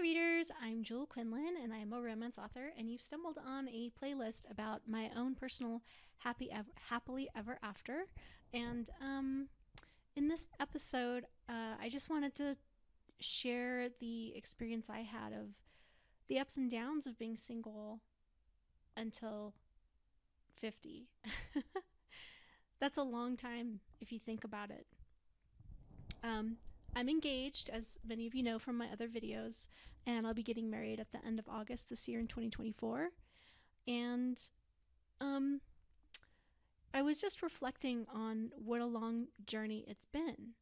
readers, I'm Jewel Quinlan, and I'm a romance author. And you've stumbled on a playlist about my own personal happy happily ever after. And um, in this episode, uh, I just wanted to share the experience I had of the ups and downs of being single until 50. That's a long time if you think about it. Um, I'm engaged, as many of you know from my other videos, and I'll be getting married at the end of August this year in 2024. And um, I was just reflecting on what a long journey it's been.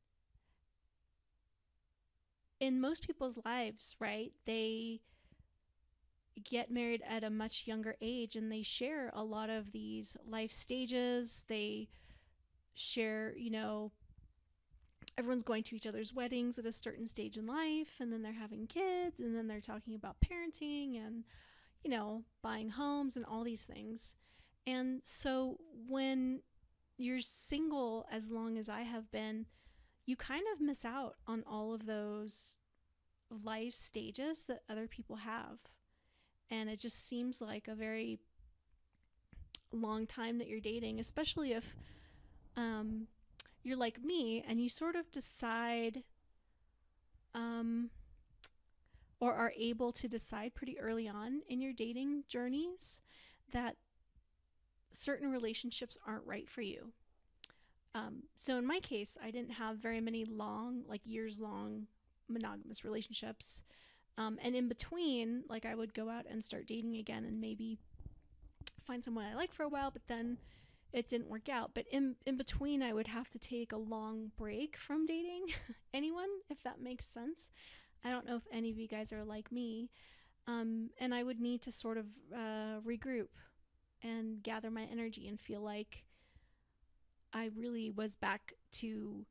In most people's lives, right, they get married at a much younger age and they share a lot of these life stages. They share, you know, everyone's going to each other's weddings at a certain stage in life and then they're having kids and then they're talking about parenting and you know buying homes and all these things. And so when you're single as long as i have been you kind of miss out on all of those life stages that other people have. And it just seems like a very long time that you're dating especially if um, you're like me and you sort of decide um, or are able to decide pretty early on in your dating journeys that certain relationships aren't right for you. Um, so in my case, I didn't have very many long, like years long monogamous relationships. Um, and in between, like I would go out and start dating again and maybe find someone I like for a while, but then it didn't work out. But in in between, I would have to take a long break from dating anyone, if that makes sense. I don't know if any of you guys are like me, um, and I would need to sort of uh, regroup and gather my energy and feel like I really was back to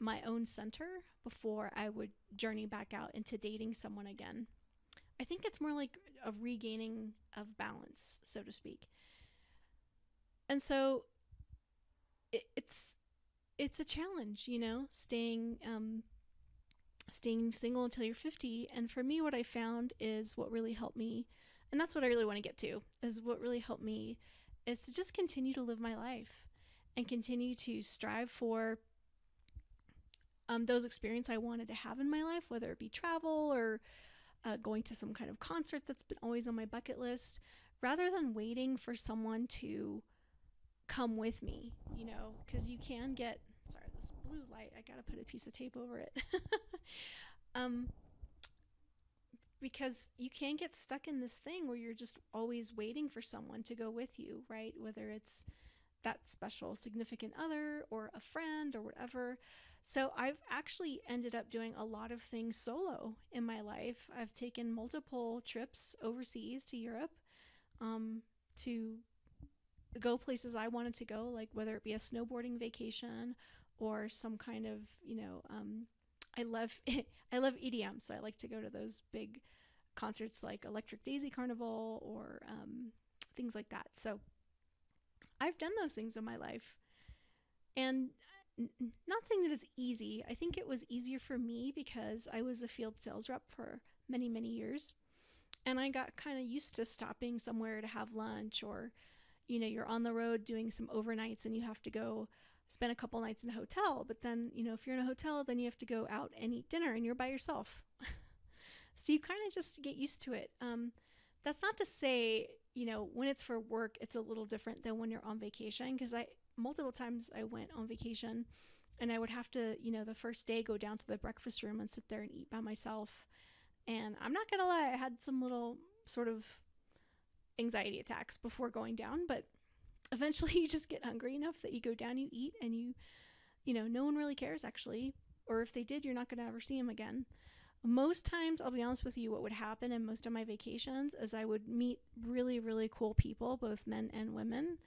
my own center before I would journey back out into dating someone again. I think it's more like a regaining of balance, so to speak. And so it, it's it's a challenge, you know, staying um, staying single until you're 50. And for me, what I found is what really helped me, and that's what I really want to get to, is what really helped me is to just continue to live my life and continue to strive for um, those experiences I wanted to have in my life, whether it be travel or uh, going to some kind of concert that's been always on my bucket list, rather than waiting for someone to come with me, you know, because you can get sorry, this blue light, I gotta put a piece of tape over it. um, because you can get stuck in this thing where you're just always waiting for someone to go with you, right? Whether it's that special significant other or a friend or whatever. So I've actually ended up doing a lot of things solo in my life. I've taken multiple trips overseas to Europe um, to go places I wanted to go, like whether it be a snowboarding vacation or some kind of, you know, um, I love I love EDM, so I like to go to those big concerts like Electric Daisy Carnival or um, things like that. So I've done those things in my life, and not saying that it's easy. I think it was easier for me because I was a field sales rep for many many years, and I got kind of used to stopping somewhere to have lunch or you know, you're on the road doing some overnights and you have to go spend a couple nights in a hotel. But then, you know, if you're in a hotel, then you have to go out and eat dinner and you're by yourself. so you kind of just get used to it. Um, that's not to say, you know, when it's for work, it's a little different than when you're on vacation. Because I, multiple times I went on vacation and I would have to, you know, the first day go down to the breakfast room and sit there and eat by myself. And I'm not to lie, I had some little sort of anxiety attacks before going down, but eventually you just get hungry enough that you go down, you eat, and you, you know, no one really cares actually. Or if they did, you're not going to ever see them again. Most times, I'll be honest with you, what would happen in most of my vacations is I would meet really, really cool people, both men and women,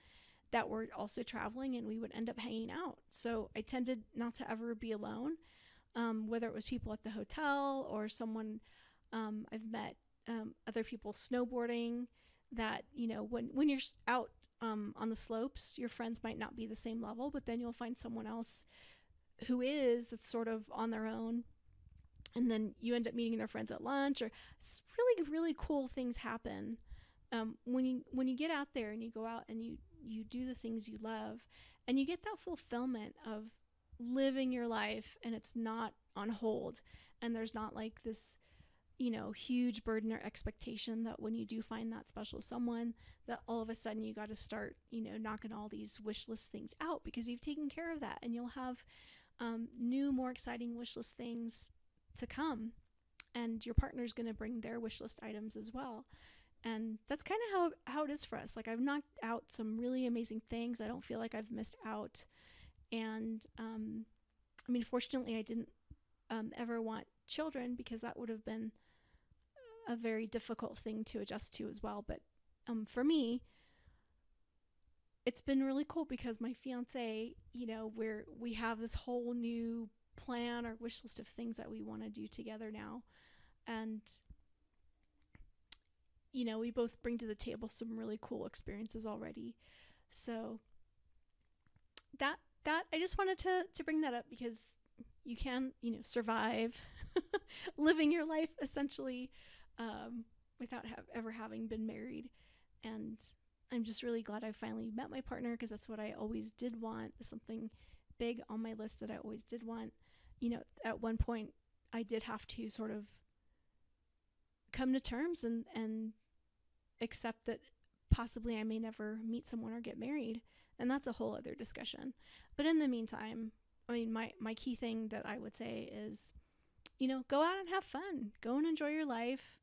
that were also traveling, and we would end up hanging out. So I tended not to ever be alone, um, whether it was people at the hotel or someone um, I've met um, other people snowboarding that you know when when you're out um, on the slopes your friends might not be the same level but then you'll find someone else who is that's sort of on their own. And then you end up meeting their friends at lunch or really really cool things happen. Um, when you when you get out there and you go out and you you do the things you love and you get that fulfillment of living your life and it's not on hold and there's not like this you know huge burden or expectation that when you do find that special someone that all of a sudden you got to start you know knocking all these wish list things out because you've taken care of that and you'll have um, new more exciting wish list things to come. And your partner's going to bring their wish list items as well. And that's kind of how how it is for us. Like i've knocked out some really amazing things. I don't feel like i've missed out. And um, i mean fortunately i didn't um, ever want children because that would have been a very difficult thing to adjust to as well but um, for me it's been really cool because my fiance you know we're we have this whole new plan or wish list of things that we want to do together now and you know, we both bring to the table some really cool experiences already. So that that I just wanted to to bring that up because you can, you know, survive living your life essentially um, without have, ever having been married. And I'm just really glad I finally met my partner because that's what I always did want. Something big on my list that I always did want. You know, at one point I did have to sort of come to terms and and accept that possibly I may never meet someone or get married. And that's a whole other discussion. But in the meantime, I mean, my, my key thing that I would say is, you know, go out and have fun. Go and enjoy your life.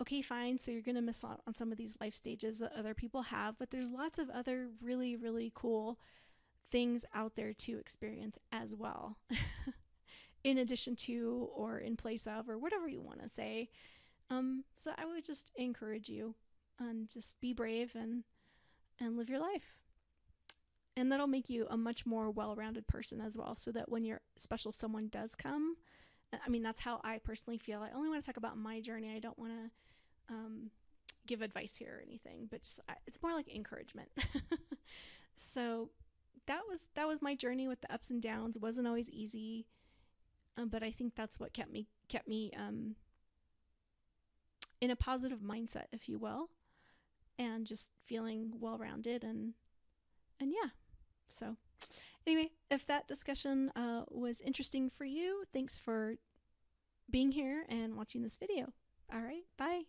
Okay, fine. So you're going to miss out on some of these life stages that other people have, but there's lots of other really, really cool things out there to experience as well. in addition to, or in place of, or whatever you want to say. Um, so I would just encourage you and just be brave and and live your life. And that'll make you a much more well-rounded person as well so that when your special someone does come, I mean that's how I personally feel. I only want to talk about my journey. I don't want to um, give advice here or anything, but just it's more like encouragement. so that was that was my journey with the ups and downs. It wasn't always easy, um, but I think that's what kept me kept me um, in a positive mindset, if you will and just feeling well rounded and and yeah. So anyway, if that discussion uh, was interesting for you, thanks for being here and watching this video. All right, bye.